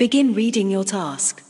Begin reading your task.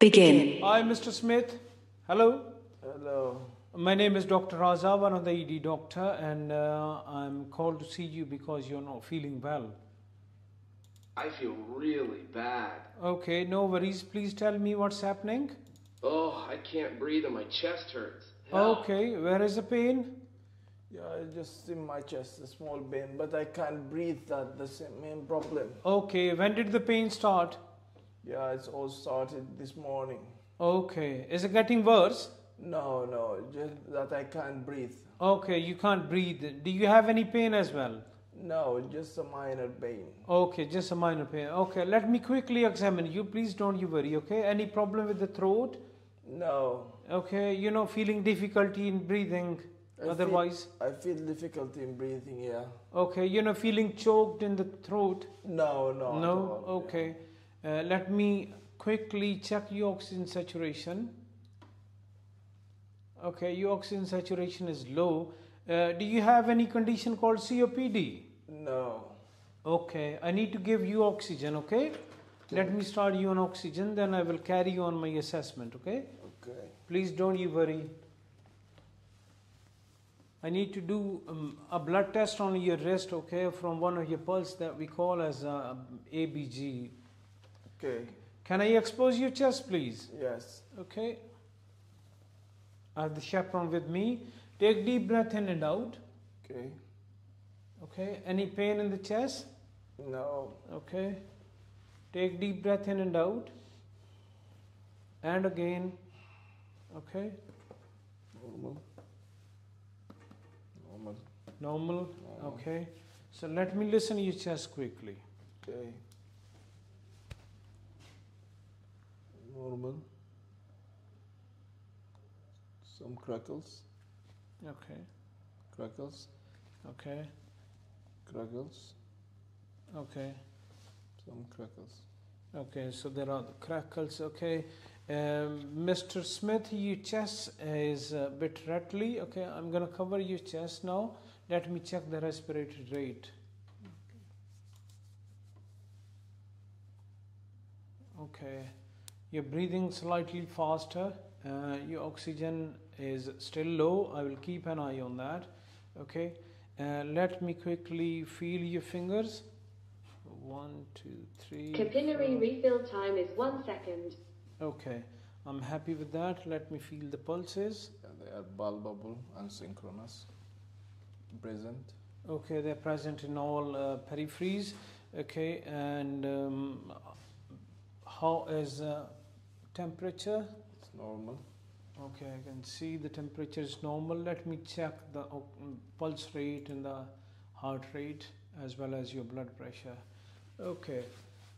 Begin. Hi, Mr. Smith. Hello. Hello. My name is Dr. Raza, one of the ED doctor, and uh, I'm called to see you because you're not feeling well. I feel really bad. Okay, no worries. Please tell me what's happening. Oh, I can't breathe and my chest hurts. Hell. Okay, where is the pain? Yeah, just in my chest, a small pain, but I can't breathe. That the same main problem. Okay, when did the pain start? Yeah, it's all started this morning. Okay, is it getting worse? No, no, just that I can't breathe. Okay, you can't breathe. Do you have any pain as well? No, just a minor pain. Okay, just a minor pain. Okay, let me quickly examine you. Please don't you worry, okay? Any problem with the throat? No. Okay, you know, feeling difficulty in breathing I feel- otherwise? I feel difficulty in breathing. Yeah. Okay, you know, feeling choked in the throat? No, no. No? Okay. yeah. Uh, let me quickly check your oxygen saturation. Okay, your oxygen saturation is low. Uh, do you have any condition called COPD? No. Okay, I need to give you oxygen, okay? Let me start you on oxygen, then I will carry you on my assessment, okay? Okay. Please don't you worry. I need to do um, a blood test on your wrist, okay, from one of your pulse that we call as uh, ABG. Okay. Can I expose your chest, please? Yes. Okay. I have the chaperone with me. Take deep breath in and out. Okay. Okay. Any pain in the chest? No. Okay. Take deep breath in and out. And again. Okay. Normal. Normal. Normal. Normal. Okay. So let me listen to your chest quickly. Okay. Normal. Some crackles. Okay. Crackles. Okay. Crackles. Okay. Some crackles. Okay. So there are the crackles. Okay. Um, Mr. Smith, your chest is a bit rattly. Okay. I'm gonna cover your chest now. Let me check the respiratory rate. Okay. You're breathing slightly faster. Uh, your oxygen is still low. I will keep an eye on that. Okay. Uh, let me quickly feel your fingers. One, two, three. Capillary four. refill time is one second. Okay. I'm happy with that. Let me feel the pulses. Yeah, they are palpable and synchronous. Present. Okay, they're present in all uh, peripheries. Okay, and um, how is uh, temperature? It's normal. Okay, I can see the temperature is normal. Let me check the uh, pulse rate and the heart rate as well as your blood pressure. Okay,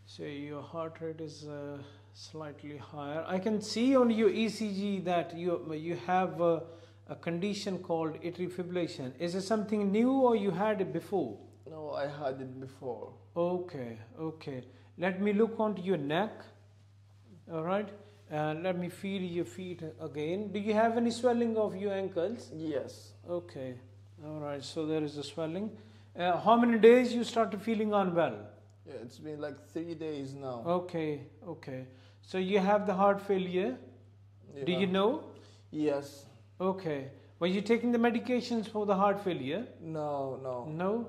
so your heart rate is uh, slightly higher. I can see on your ECG that you you have uh, a condition called atrial fibrillation. Is it something new or you had it before? No, I had it before. Okay, okay. Let me look onto your neck. All right. And let me feel your feet again. Do you have any swelling of your ankles? Yes. Okay. All right. So there is a swelling. Uh, how many days you started feeling unwell? Yeah, it's been like three days now. Okay. Okay. So you have the heart failure. Do you know? Yes. Okay. Were you taking the medications for the heart failure? No, no. No.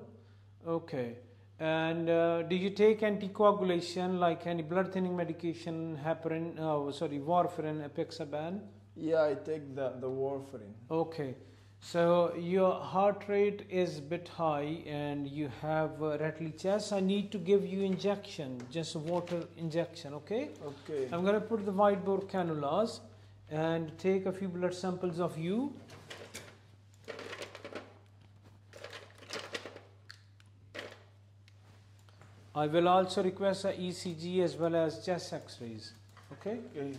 Okay. And uh, do you take anticoagulation like any blood thinning medication, heparin, oh, sorry, warfarin, apixaban? Yeah, I take the, the warfarin. Okay. So your heart rate is a bit high and you have uh, rattly chest. I need to give you injection, just a water injection, okay? Okay. I'm going to put the wide bore cannulas and take a few blood samples of you. I will also request a ECG as well as chest x-rays, okay? Okay.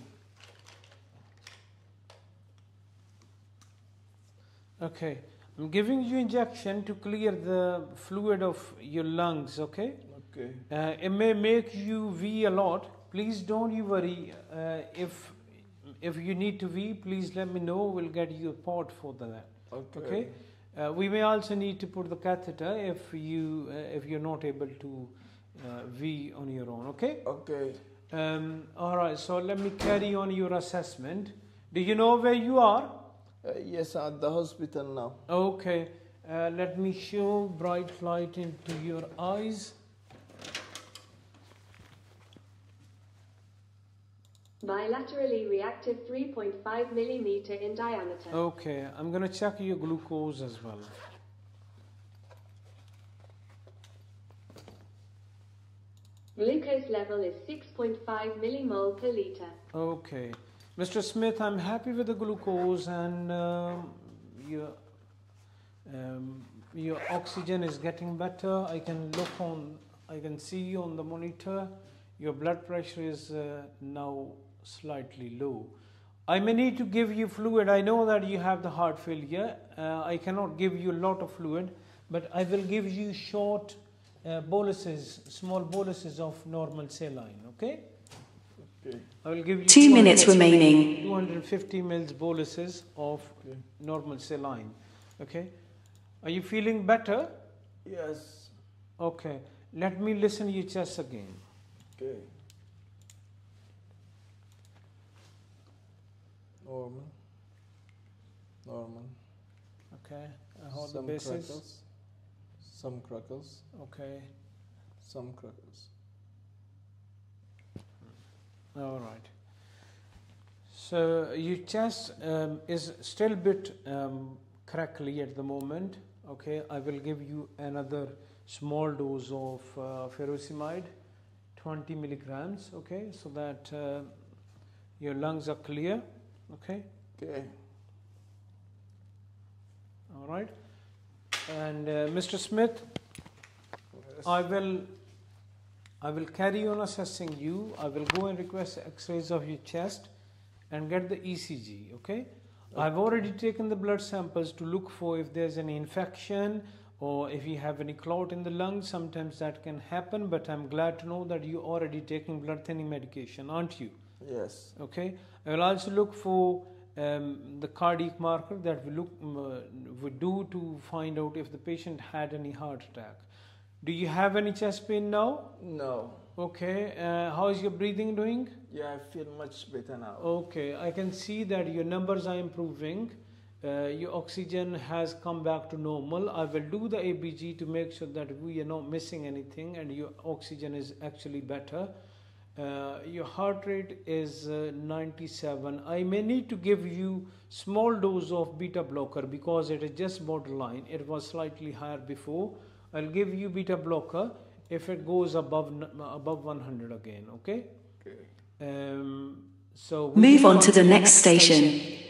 Okay, I'm giving you injection to clear the fluid of your lungs, okay? Okay. Uh, it may make you wee a lot. Please don't you worry. Uh, if if you need to wee, please let me know. We'll get you a port for that. Okay. Okay. Uh, we may also need to put the catheter if you uh, if you're not able to uh, wee on your own. Okay. Okay. Um, all right. So let me carry on your assessment. Do you know where you are? Uh, yes, at the hospital now. Okay. Uh, let me show bright light into your eyes. Bilaterally reactive 3.5 millimeter in diameter. Okay, I'm gonna check your glucose as well. Glucose level is 6.5 millimole per liter. Okay, Mr. Smith, I'm happy with the glucose and um, your um, your oxygen is getting better. I can look on, I can see you on the monitor. Your blood pressure is uh, now slightly low. I may need to give you fluid. I know that you have the heart failure. Uh, I cannot give you a lot of fluid, but I will give you short uh, boluses, small boluses of normal saline. Okay. Okay. I will give you Two minutes remaining. 250 mils boluses of Okay. normal saline. Okay. Are you feeling better? Yes. Okay. Let me listen your chest again. Okay. Normal. Normal. Okay. I hold the Some basis. crackles. Some crackles. Okay. Some crackles. All right. So your chest um, is still a bit um, crackly at the moment. Okay, I will give you another small dose of uh, furosemide, 20 milligrams. Okay, so that uh, your lungs are clear. Okay, Okay. all right. And uh, Mr. Smith, Yes. I will I will carry on assessing you. I will go and request x-rays of your chest and get the ECG, okay? I've already taken the blood samples to look for if there's any infection or if you have any clot in the lungs. Sometimes that can happen, but I'm glad to know that you're already taking blood thinning medication, aren't you? Yes. Okay. I will also look for um, the cardiac marker that we look um, uh, we do to find out if the patient had any heart attack. Do you have any chest pain now? No. Okay. Uh, how is your breathing doing? Yeah, I feel much better now. Okay. I can see that your numbers are improving. Uh, your oxygen has come back to normal. I will do the ABG to make sure that we are not missing anything and your oxygen is actually better. Uh, your heart rate is uh, 97. I may need to give you small dose of beta blocker because it is just borderline. It was slightly higher before. I'll give you beta blocker if it goes above above 100 again. Okay. Okay. Um, so Move on to the next station.